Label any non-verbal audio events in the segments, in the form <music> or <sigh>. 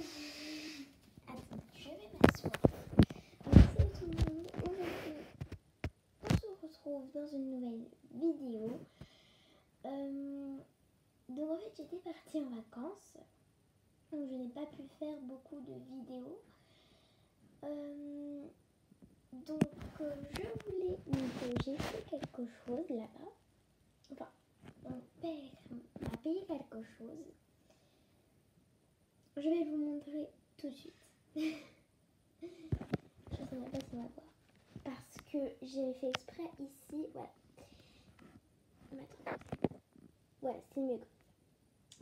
Je vais m'asseoir. Merci tout le monde. Aujourd'hui, on se retrouve dans une nouvelle vidéo. Euh, donc en fait, j'étais partie en vacances. Donc je n'ai pas pu faire beaucoup de vidéos. Donc je voulais... Donc j'ai fait quelque chose là-bas. Enfin, mon père m'a payé quelque chose. Je vais vous montrer tout de suite. <laughs> je ne sais pas si on va voir. Parce que j'ai fait exprès ici. Voilà. Maintenant. Voilà, c'est mieux.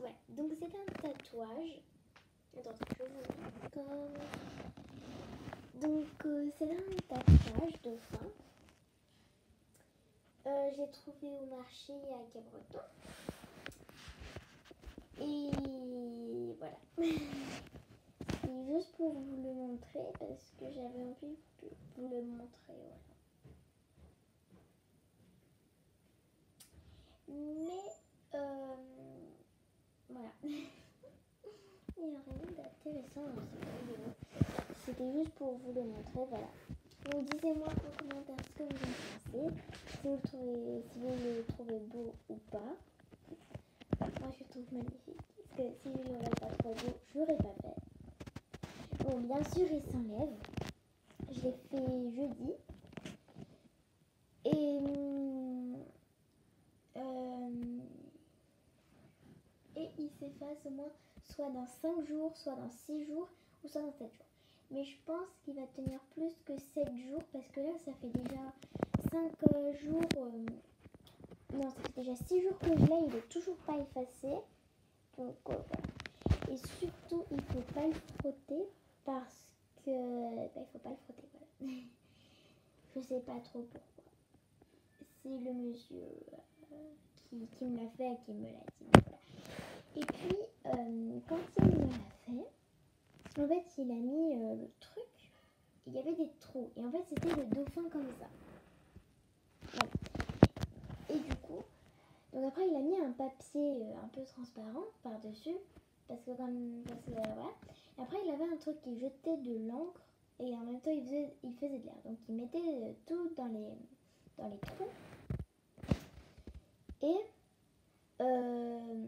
Ouais, donc c'est un tatouage. Attends, je vais vous encore? Donc euh, c'est un tatouage de fin. Euh, j'ai trouvé au marché à Cabreton. Et voilà. <laughs> C'est juste pour vous le montrer parce que j'avais envie de vous le montrer. Voilà. Mais euh, voilà. <laughs> Il n'y a rien d'intéressant dans cette vidéo. C'était juste pour vous le montrer. Voilà. Donc dites-moi en commentaire ce que vous en pensez. Si vous le trouvez beau ou pas. Moi je le trouve magnifique. Parce que si je l'aurais pas trop beau, je l'aurais pas fait. Bien sûr il s'enlève. Je l'ai fait jeudi. Et euh, il s'efface au moins soit dans 5 jours, soit dans 6 jours, ou soit dans 7 jours. Mais je pense qu'il va tenir plus que 7 jours, parce que là, ça fait déjà 5 euh, jours... Euh, non, ça fait déjà 6 jours que je l'ai, il est toujours pas effacé. Donc. Et surtout, il faut pas le frotter, parce que... Bah, il faut pas le frotter, voilà. <laughs> je sais pas trop pourquoi. C'est le monsieur qui, qui, me l'a fait, qui me l'a dit. Et puis, euh, quand il me l'a fait, en fait, il a mis euh, le truc, il y avait des trous. Et en fait, c'était le dauphin comme ça. Et du coup, donc après, il a mis un papier euh, un peu transparent par-dessus. Parce que comme, parce que. Après, il avait un truc qui jetait de l'encre. Et en même temps, il faisait, de l'air. Donc, il mettait tout dans les, trous. Et... Euh,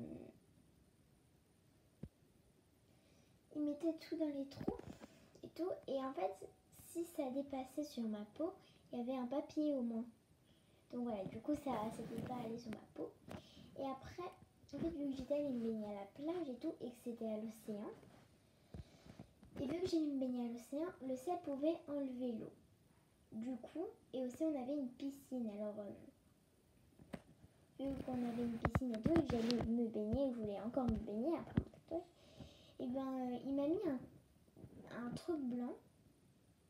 il mettait tout dans les trous et tout. Et en fait, si ça dépassait sur ma peau, il y avait un papier au moins. Donc voilà, du coup, ça c'était pas allé sur ma peau. Et après, en fait, vu que j'étais allée me à la plage et tout, et que c'était à l'océan, et vu que j'ai me baigner à l'océan, le ciel pouvait enlever l'eau. Du coup, et aussi on avait une piscine. Alors, euh, vu qu'on avait une piscine et tout, et que j'allais me baigner, je voulais encore me baigner après mon tatouage, et ben euh, il m'a mis un, un, truc blanc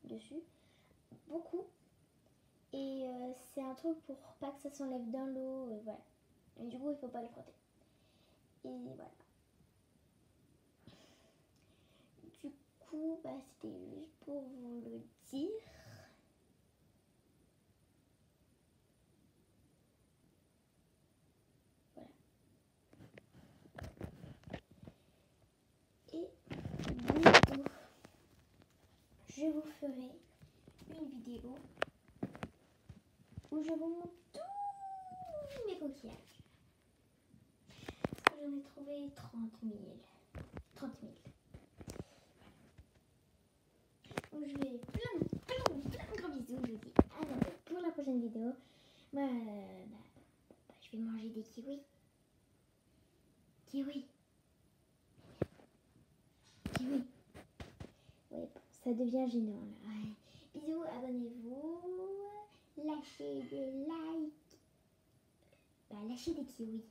dessus, beaucoup. Et euh, c'est un truc pour pas que ça s'enlève dans l'eau, et voilà. Et du coup, il faut pas le frotter. Et voilà. Du bah, c'était juste pour vous le dire. je vous ferai une vidéo où je vous montre tous mes coquillages. J'en ai trouvé 30 000. 30 000. Donc je vais plein, plein, plein de gros bisous. Je vous dis à bientôt pour la vidéo. Bah, bah, bah, je vais manger des kiwis. Kiwi. Kiwi ça devient gênant là. Bisous, abonnez-vous, lâchez des likes, bah, lâchez des kiwis,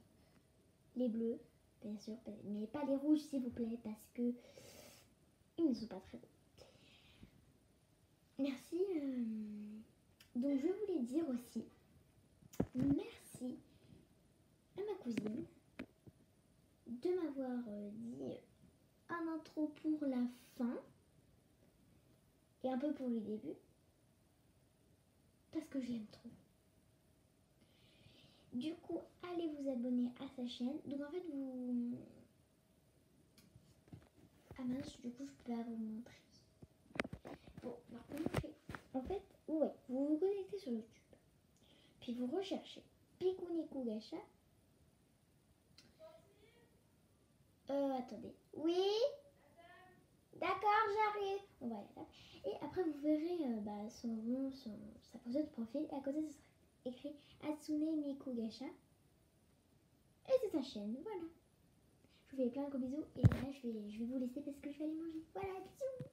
les bleus, bien sûr, mais pas les rouges s'il vous plaît parce que ils ne sont pas très beaux. Merci. Euh, donc je voulais dire aussi merci à ma cousine de m'avoir euh, dit un intro pour la fin et un peu pour le début parce que je l'aime trop. Du coup, allez vous abonner à sa chaîne. Donc en fait, vous... Ah mince, du coup, je peux pas vous montrer. Bon, je fais En fait, ouais, vous vous connectez sur YouTube. Puis vous recherchez Pikuniku Gacha. Euh, attendez. Oui D'accord, j'arrive. On va aller là. Et après, vous verrez euh, bah, son son, sa photo de profil. Et à côté, ce sera écrit Hatsune Miku Gacha. Et c'est sa chaîne, voilà. Je vous fais plein de gros bisous. Et là, je vais, je vais vous laisser parce que je vais aller manger. Voilà, bisous